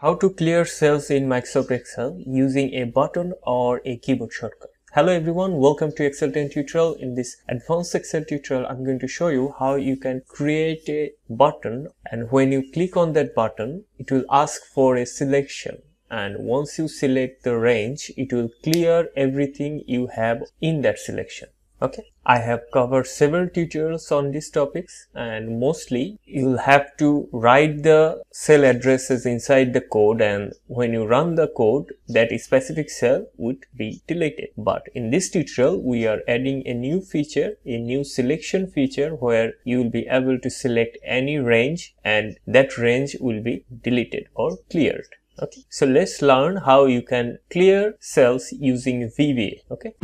How to clear cells in Microsoft Excel using a button or a keyboard shortcut. Hello everyone, welcome to Excel 10 tutorial. In this advanced Excel tutorial, I'm going to show you how you can create a button and when you click on that button, it will ask for a selection and once you select the range, it will clear everything you have in that selection okay. I have covered several tutorials on these topics and mostly you'll have to write the cell addresses inside the code and when you run the code that specific cell would be deleted. But in this tutorial we are adding a new feature a new selection feature where you will be able to select any range and that range will be deleted or cleared. Okay. So let's learn how you can clear cells using VBA okay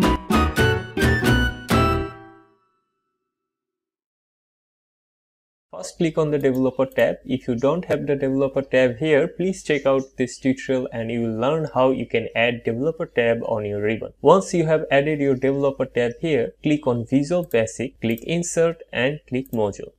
First click on the developer tab. If you don't have the developer tab here, please check out this tutorial and you will learn how you can add developer tab on your ribbon. Once you have added your developer tab here, click on Visual Basic, click Insert and click Module.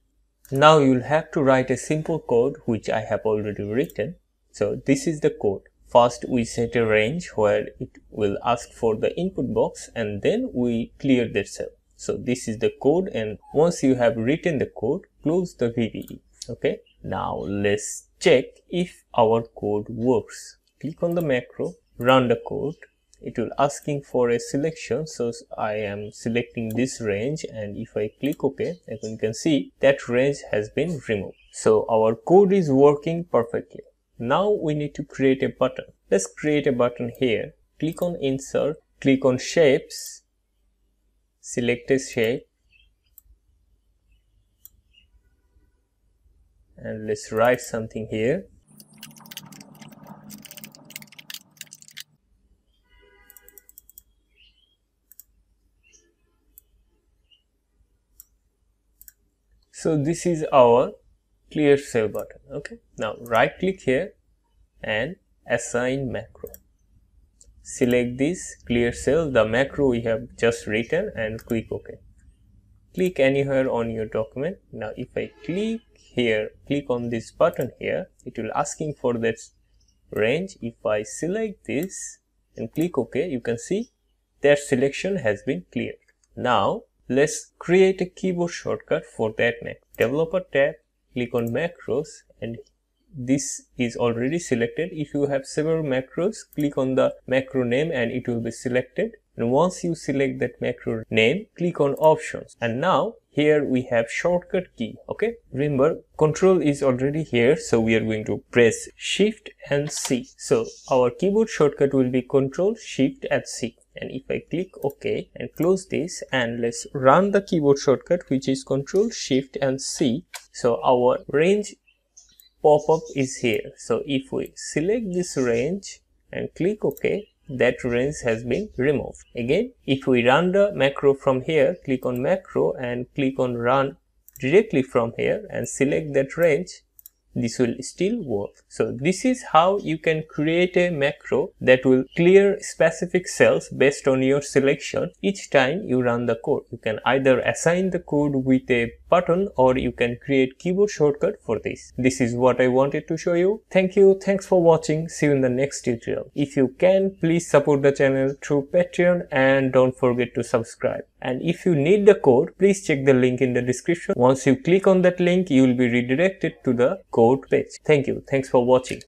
Now you'll have to write a simple code which I have already written. So this is the code. First we set a range where it will ask for the input box and then we clear the cell. So this is the code and once you have written the code, close the VBA. Okay. Now let's check if our code works. Click on the macro, run the code. It will asking for a selection. So I am selecting this range and if I click OK, as you can see that range has been removed. So our code is working perfectly. Now we need to create a button. Let's create a button here. Click on insert, click on shapes select a shape. And let's write something here. So this is our clear cell button. Okay. Now right click here and assign macro select this clear cell the macro we have just written and click ok. Click anywhere on your document. Now if i click here click on this button here it will asking for that range. If i select this and click ok you can see that selection has been cleared. Now let's create a keyboard shortcut for that next developer tab click on macros and this is already selected. If you have several macros click on the macro name and it will be selected. And once you select that macro name click on options. And now here we have shortcut key okay? Remember control is already here so we are going to press shift and c. So our keyboard shortcut will be control shift and c. And if I click OK and close this and let's run the keyboard shortcut which is control shift and C. So our range pop-up is here. So if we select this range and click ok that range has been removed. Again if we run the macro from here click on macro and click on run directly from here and select that range this will still work. So this is how you can create a macro that will clear specific cells based on your selection each time you run the code. You can either assign the code with a button or you can create keyboard shortcut for this. This is what I wanted to show you. Thank you. Thanks for watching. See you in the next tutorial. If you can, please support the channel through Patreon and don't forget to subscribe and if you need the code please check the link in the description. Once you click on that link you will be redirected to the code page. Thank you. Thanks for watching